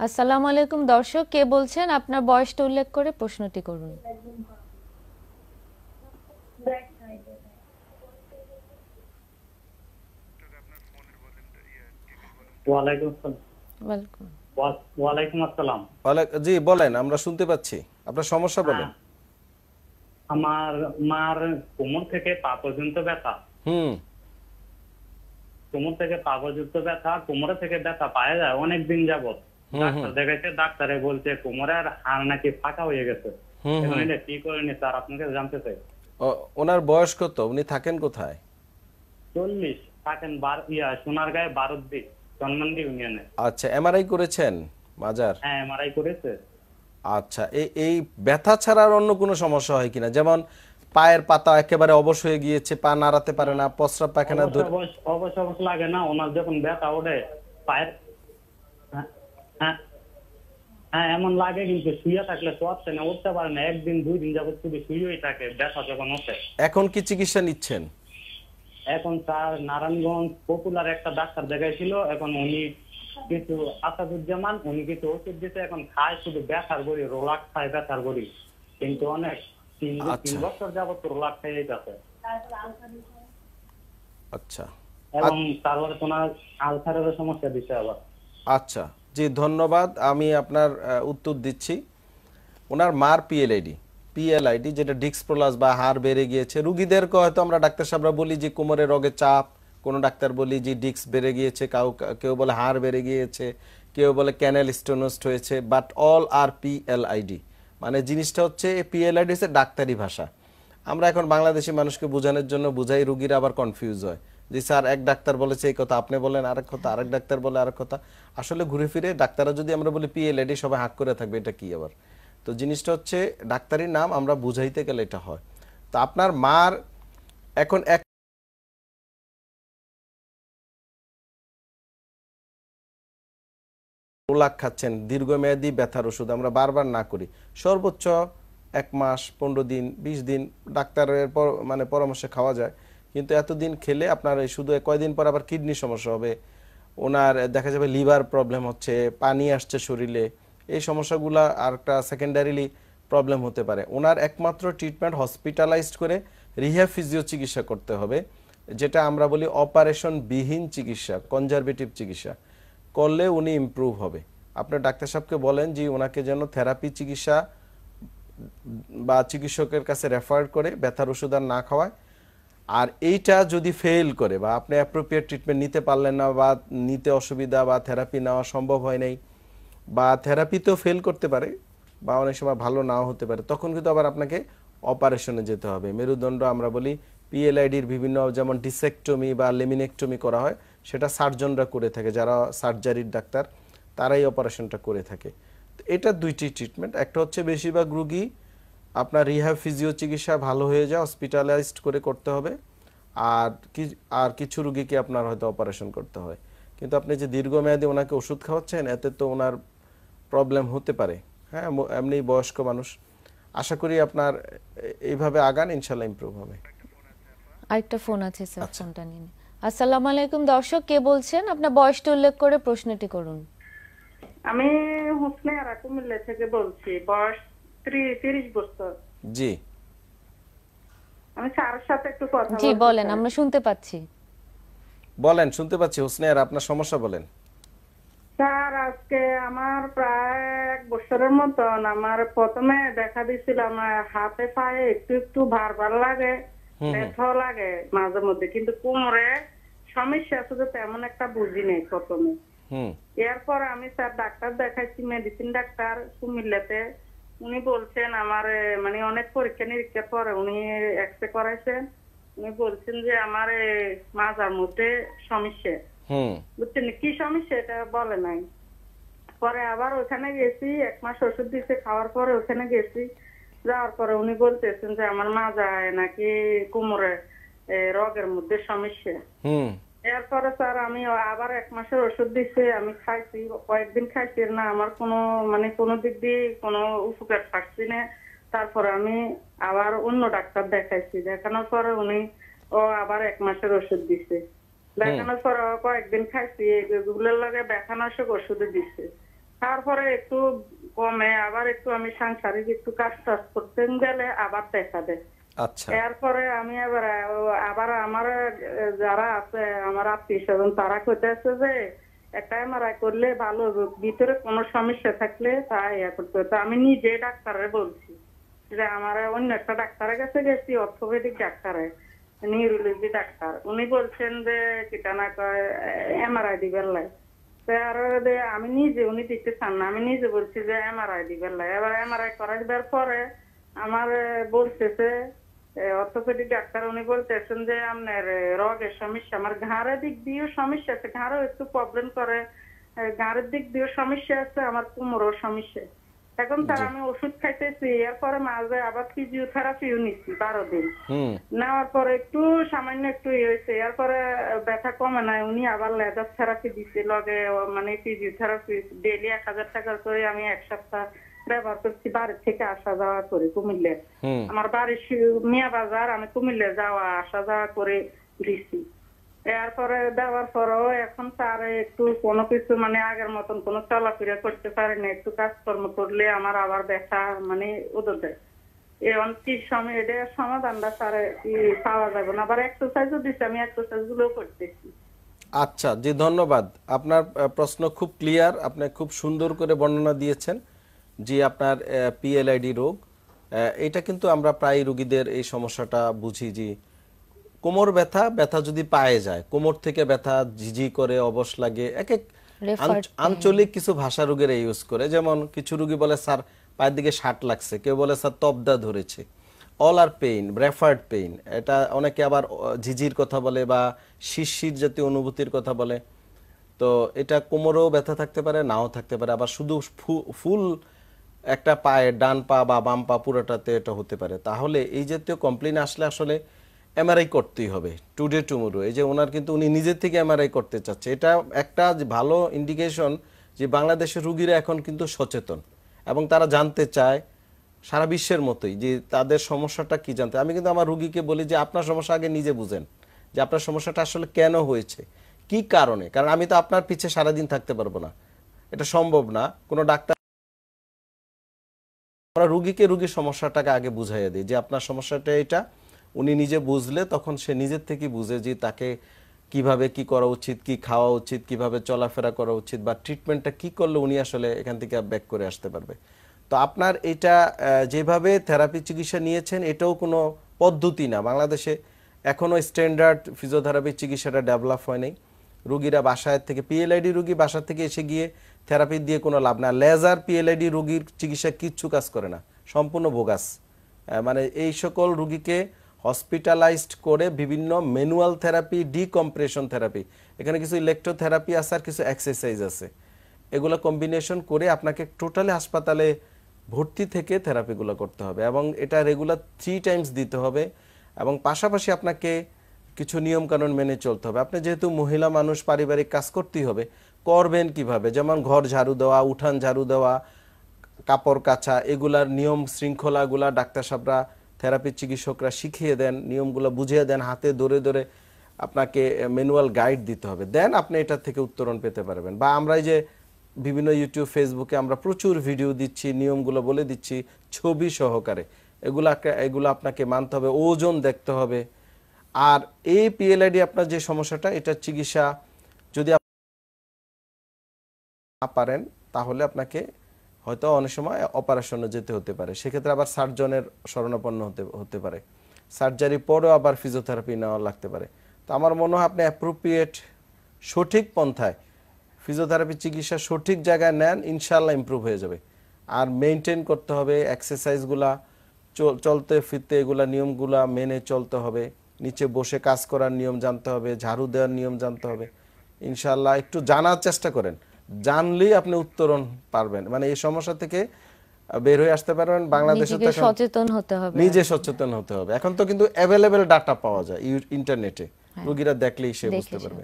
আসসালামু আলাইকুম দর্শক কে বলছেন? আপনার বয়সটা উল্লেখ করে প্রশ্নটি করুন। ওয়ালাইকুম আসসালাম। ওয়েলকাম ওয়া- ওয়ালাইকুম আসসালাম। ওয়ালাইক- জি বলেন আমরা শুনতে পাচ্ছি। আপনার সমস্যা বলেন। আমার মার কোমর থেকে পা পর্যন্ত ব্যথা। হুম। কোমর থেকে পা পর্যন্ত ব্যথা কোমরে থেকে ব্যথা পাওয়া যায় অনেক দিন যাবত ডাক্তার দেখাইছে ডাক্তারে বলছে কোমরের হাড় নাকি ফাঁকা হয়ে গেছে। কি করেনি স্যার? আপনাকে জানতে চাই। ওনার বয়স কত? উনি থাকেন কোথায়? চল্লিশ। থাকেন বার ইয়া সোনার গায়ে বারোর দিক জন্মান্ডি ইউনিয়নে। আচ্ছা এমআরআই করেছেন মাজার? হ্যাঁ এমআরআই করেছে। আচ্ছা এই এই ব্যথা ছাড়া আর অন্য কোনো সমস্যা হয় কিনা? যেমন পায়ের পাতা একেবারে অবশ হয়ে গিয়েছে পা নাড়াতে পারে না প্রস্রাব পায়খানা অবশ্য ধরে- অবশ্য- অবশ্য অবশ্য লাগে না। ওনার যখন ব্যথা ওঠে পায়ের হ্যাঁ। হ্যাঁ এমন লাগে কিন্তু শুয়ে থাকলে চড়ছে না উঠতে পারে না একদিন দুই দিন যাবত শুধু শুয়েই থাকে ব্যথা যখন ওঠে এখন কি চিকিৎসা নিচ্ছেন? এখন তার নারায়ণগঞ্জ পপুলার একটা ডাক্তার দেখাইছিল এখন উনি কিছু আসাদুজ্জামান উনি কিছু ওষুধ দিতে এখন খায় শুধু ব্যথার বড়ি রোলাক খায় ব্যথার বড়ি কিন্তু অনেক তিন তিন আচ্ছা। বছর যাবত রোলাক খাই যাচ্ছে আচ্ছা। এবং তারপরে তোমার আলসারের সমস্যা দিচ্ছে আবার। আচ্ছা। জি, ধন্যবাদ। আমি আপনার উত্তর দিচ্ছি। ওনার মার পিএলআইডি পিএলআইডি যেটা ডিক্স প্রলাস বা হাড় বেড়ে গিয়েছে। রুগীদেরকে হয়তো আমরা ডাক্তার সাহেবরা বলি যে, কোমরে রোগে চাপ। কোনো ডাক্তার বলি যে ডিক্স বেড়ে গিয়েছে, কাউ, কেউ বলে হাড় বেড়ে গিয়েছে, কেউ বলে ক্যানেল স্টোনোস্ট হয়েছে বাট অল আর পিএলআইডি মানে জিনিসটা হচ্ছে পিএলআইডি হচ্ছে ডাক্তারি ভাষা। আমরা এখন বাংলাদেশি মানুষকে বোঝানোর জন্য বুঝাই, রুগীরা আবার কনফিউজ হয়। যে স্যার, এক ডাক্তার বলেছে এই কথা, আপনি বলেন আরেক কথা, আরেক ডাক্তার বলে আরেক কথা। আসলে ঘুরে ফিরে ডাক্তাররা যদি আমরা বলি পিএলআইডি সবাই হাক করে থাকবে, এটা কি আবার? তো জিনিসটা হচ্ছে ডাক্তারি নাম আমরা বুঝাইতে গেলে এটা হয়। তো আপনার মার এখন এক লাখ খাচ্ছেন, দীর্ঘমেয়াদী ব্যথার ওষুধ আমরা বারবার না করি। সর্বোচ্চ এক মাস, পনেরো দিন, বিশ দিন ডাক্তারের পর মানে পরামর্শে খাওয়া যায়। কিন্তু এতদিন খেলে আপনার শুধু কয়দিন পর আবার কিডনি সমস্যা হবে, ওনার, দেখা যাবে লিভার প্রবলেম হচ্ছে, পানি আসছে শরীরে, এই সমস্যাগুলো আর একটা সেকেন্ডারিলি প্রবলেম হতে পারে। ওনার একমাত্র ট্রিটমেন্ট হসপিটালাইজড করে রিহ্যাব ফিজিও চিকিৎসা করতে হবে, যেটা আমরা বলি অপারেশন বিহীন চিকিৎসা কনজারভেটিভ চিকিৎসা। করলে উনি ইমপ্রুভ হবে। আপনার ডাক্তার সাহেবকে বলেন যে ওনাকে যেন থেরাপি চিকিৎসা বা চিকিৎসকের কাছে রেফার করে ব্যথার ওষুধ আর না খাওয়ায় আর এইটা যদি ফেল করে বা আপনি অ্যাপ্রোপ্রিয়েট ট্রিটমেন্ট নিতে পারলেন না বা নিতে অসুবিধা বা থেরাপি নেওয়া সম্ভব হয় নাই বা থেরাপিতেও ফেল করতে পারে বা অনেক সময় ভালো নাও হতে পারে, তখন কিন্তু আবার আপনাকে অপারেশনে যেতে হবে। মেরুদণ্ড আমরা বলি পিএলআইডির বিভিন্ন যেমন ডিসেক্টমি বা লেমিনেক্টমি করা হয়, সেটা সার্জনরা করে থাকে, যারা সার্জারির ডাক্তার, তারাই অপারেশনটা করে থাকে। তো এটা দুইটি ট্রিটমেন্ট একটা হচ্ছে বেশিরভাগ রুগী আপনার রিহ্যাব ফিজিও চিকিৎসা ভালো হয়ে যায় হসপিটালাইজড করে করতে হবে। আর কি আর কিছু রুগীকে আপনার হয়তো অপারেশন করতে হয়। কিন্তু আপনি যে দীর্ঘমেয়াদী ওনাকে ওষুধ খাওয়াচ্ছেন এতে তো ওনার প্রবলেম হতে পারে। হ্যাঁ এমনি বয়স্ক মানুষ। আশা করি আপনার এইভাবে আগান ইনশাল্লাহ ইমপ্রুভ হবে। আরেকটা ফোন আছে স্যার ফোনটা নিন। আসসালামু আলাইকুম দর্শক কে বলছেন? আপনার বয়সটা উল্লেখ করে প্রশ্নটি করুন। আমি হোসনে আরা কুমিল্লা থেকে বলছি। বয়স তিরিশ বছর। জি। আমি স্যারের সাথে একটু কথা জি বলেন আমরা শুনতে পাচ্ছি। বলেন শুনতে পাচ্ছি হোসনে আর আপনার সমস্যা বলেন। স্যার আজকে আমার প্রায় এক বছরের মতন আমার প্রথমে দেখা দিছিল আমার হাতে পায়ে একটু একটু ভার ভার লাগে ব্যথাও লাগে মাঝে মধ্যে কিন্তু কোমরে সমস্যা শুধু তেমন একটা বুঝি নেই প্রথমে। এরপর আমি স্যার ডাক্তার দেখাইছি মেডিসিন ডাক্তার কুমিল্লাতে। উনি বলছেন আমার মানে অনেক পরীক্ষা নিরীক্ষার পরে উনি এক্সরে করাইছেন। উনি বলছেন যে আমার মাজার মধ্যে সমস্যা। বুঝছেন কি সমস্যা এটা বলে নাই। পরে আবার ওখানে গেছি এক মাস ওষুধ দিছে খাওয়ার পরে ওখানে গেছি। যাওয়ার পরে উনি বলতেছেন যে আমার মাজায় নাকি কোমরে রগের মধ্যে সমস্যা। এরপরে স্যার আমি আবার এক মাসের ওষুধ দিছে আমি খাইছি কয়েকদিন খাইছি না আমার কোনো মানে কোনো দিক দিয়ে কোনো উপকার পাচ্ছি না। তারপরে আমি আবার অন্য ডাক্তার দেখাইছি দেখানোর পরে উনি ও আবার এক মাসের ওষুধ দিছে। দেখানোর পরে কয়েকদিন খাইছি এগুলোর লগে ব্যথানাশক ওষুধ দিছে। তারপরে একটু কমে আবার একটু আমি সাংসারিক একটু কাজ টাজ করতে গেলে আবার দেখা দেয়। আচ্ছা। এরপরে আমি আবার আবার আমার যারা আছে, আমার আত্মীয় স্বজন, তারা কইতেছে যে, একটা এমআরআই করলে ভালো ভিতরে কোনো সমস্যা থাকলে তা ইয়া করতে। তো আমি নিজে ডাক্তারে বলছি যে, আমার অন্য একটা ডাক্তারের কাছে গেছি, অর্থোপেডিক ডাক্তারে, নিউরোলজি ডাক্তার। উনি বলছেন যে কিটা না কয় এমআরআই দিবেন লাই। আর আমি নিজে, উনি দিতে চান না, আমি নিজে বলছি যে এমআরআই দিবেন লাই। এবার এমআরআই করাইবার পরে আমার বলতেছে অর্থোপেডিক ডাক্তার উনি বলতেছেন যে আপনার রগের সমস্যা আমার ঘাড়ের দিক দিয়েও সমস্যা আছে ঘাড়ও একটু প্রবলেম করে ঘাড়ের দিক দিয়েও সমস্যা আছে আমার কোমরও সমস্যা। এখন তার আমি ওষুধ খাইতেছি এরপরে মাঝে আবার ফিজিওথেরাপিও নিচ্ছি বারো দিন। নেওয়ার পরে একটু সামান্য একটু ইয়ে হয়েছে এরপরে ব্যথা কমে নাই উনি আবার লেজার থেরাপি দিচ্ছে লগে মানে ফিজিওথেরাপি ডেলি এক হাজার টাকা করে আমি এক সপ্তাহ ব্যবহার করছি বাড়ি থেকে আসা যাওয়া করি কুমিল্লে আমার বাড়ি মিয়া বাজার আমি কুমিল্লে যাওয়া আসা যাওয়া করে দিছি এরপরে দেওয়ার পরেও এখন তার একটু কোনো কিছু মানে আগের মতন কোনো চলাফেরা করতে পারে না একটু কাজকর্ম করলে আমার আবার ব্যথা মানে উদর দেয় এখন কি সময় এটা সমাধানটা স্যার পাওয়া যাবে না আবার এক্সারসাইজও দিচ্ছে আমি এক্সারসাইজগুলো করতেছি আচ্ছা জি ধন্যবাদ। আপনার প্রশ্ন খুব ক্লিয়ার আপনি খুব সুন্দর করে বর্ণনা দিয়েছেন। জি আপনার পিএলআইডি রোগ এটা কিন্তু আমরা প্রায় রোগীদের এই সমস্যাটা বুঝি যে কোমর ব্যথা ব্যথা যদি পায়ে যায় কোমর থেকে ব্যথা ঝিঝি করে অবশ লাগে এক এক আঞ্চলিক কিছু ভাষা রোগেরা ইউজ করে। যেমন কিছু রোগী বলে স্যার পায়ের দিকে ষাট লাগছে। কেউ বলে স্যার তবদা ধরেছে। All are pain referred pain এটা অনেকে আবার ঝিঝির কথা বলে বা শিরশির জাতীয় অনুভূতির কথা বলে। তো এটা কোমরেও ব্যথা থাকতে পারে নাও থাকতে পারে। আবার শুধু ফুল একটা পায়ে ডান পা বা বাম পা পুরোটাতে এটা হতে পারে। তাহলে এই জাতীয় কমপ্লেন আসলে আসলে এমআরআই করতেই হবে টুডে টুমোরো এই যে ওনার কিন্তু উনি নিজের থেকে এমআরআই করতে চাচ্ছে। এটা একটা ভালো ইন্ডিকেশন যে বাংলাদেশের রুগীরা এখন কিন্তু সচেতন এবং তারা জানতে চায় সারা বিশ্বের মতোই যে তাদের সমস্যাটা কি জানতে। আমি কিন্তু আমার রুগীকে বলি যে, আপনার সমস্যা আগে নিজে বুঝেন যে আপনার সমস্যাটা আসলে কেন হয়েছে? কি কারণে? কারণ আমি তো আপনার পিছে সারাদিন থাকতে পারব না। এটা সম্ভব না। কোনো ডাক্তার আমরা রুগীকে রুগীর সমস্যাটাকে আগে বুঝাইয়া দিই। যে আপনার সমস্যাটা এটা, উনি নিজে বুঝলে তখন সে নিজের থেকে বুঝে যে তাকে কীভাবে কি করা উচিত, কি খাওয়া উচিত, কীভাবে চলাফেরা করা উচিত বা ট্রিটমেন্টটা কি করলে উনি আসলে এখান থেকে ব্যাক করে আসতে পারবে। তো আপনার এটা যেভাবে থেরাপি চিকিৎসা নিয়েছেন, এটাও কোনো পদ্ধতি না। বাংলাদেশে এখনও স্ট্যান্ডার্ড ফিজিওথেরাপি চিকিৎসাটা ডেভেলপ হয় নাই। রুগীরা বাসায় থেকে পিএলআইডি রুগী বাসা থেকে এসে গিয়ে থেরাপি দিয়ে কোনো লাভ না। লেজার পিএলআইডি রুগীর চিকিৎসা কিচ্ছু কাজ করে না, সম্পূর্ণ বোগাস। মানে এই সকল রুগীকে হসপিটালাইজড করে বিভিন্ন ম্যানুয়াল থেরাপি ডিকম্প্রেশন থেরাপি এখানে কিছু ইলেকট্রোথেরাপি আছে আর কিছু এক্সারসাইজ আছে। এগুলো কম্বিনেশন করে আপনাকে টোটালি হাসপাতালে ভর্তি থেকে থেরাপিগুলো করতে হবে এবং এটা রেগুলার থ্রি টাইমস দিতে হবে এবং পাশাপাশি আপনাকে কিছু নিয়ম কানুন মেনে চলতে হবে। আপনি যেহেতু মহিলা মানুষ, পারিবারিক কাজ করতেই হবে, করবেন কীভাবে? যেমন ঘর ঝাড়ু দেওয়া, উঠান ঝাড়ু দেওয়া, কাপড় কাচা, এগুলার নিয়ম শৃঙ্খলাগুলা ডাক্তার সাহেবরা থেরাপি চিকিৎসকরা শিখিয়ে দেন, নিয়মগুলো বুঝিয়ে দেন, হাতে ধরে ধরে আপনাকে ম্যানুয়াল গাইড দিতে হবে। দেন আপনি এটা থেকে উত্তরণ পেতে পারবেন। বা আমরা যে বিভিন্ন ইউটিউব, ফেসবুকে আমরা প্রচুর ভিডিও দিচ্ছি, নিয়মগুলো বলে দিচ্ছি, ছবি সহকারে। এগুলা এগুলো আপনাকে মানতে হবে, ওজন দেখতে হবে। আর এই পিএলআইডি আপনার যে সমস্যাটা, এটার চিকিৎসা যদি না পারেন, তাহলে আপনাকে হয়তো অনেক সময় অপারেশনে যেতে হতে পারে। সেক্ষেত্রে আবার সার্জনের শরণাপন্ন হতে হতে পারে। সার্জারি পরেও আবার ফিজিওথেরাপি নেওয়া লাগতে পারে। তো আমার মনে হয় আপনি অ্যাপ্রোপ্রিয়েট সঠিক পন্থায় ফিজিওথেরাপি চিকিৎসা সঠিক জায়গায় নেন ইনশাল্লাহ ইমপ্রুভ হয়ে যাবে। আর মেনটেন করতে হবে এক্সারসাইজগুলা চল- চলতে ফিরতে এগুলা, নিয়মগুলা মেনে চলতে হবে। নিচে বসে কাজ করার নিয়ম জানতে হবে ঝাড়ু দেওয়ার নিয়ম জানতে হবে। ইনশাল্লাহ একটু জানার চেষ্টা করেন। জানলেই আপনি উত্তরণ পারবেন। মানে এই সমস্যা থেকে বের হয়ে আসতে পারবেন। বাংলাদেশে সচেতন হতে হবে। নিজে সচেতন হতে হবে। এখন তো কিন্তু অ্যাভেলেবেল ডাটা পাওয়া যায় ইন্টারনেটে রুগীরা দেখলেই সে বুঝতে পারবে।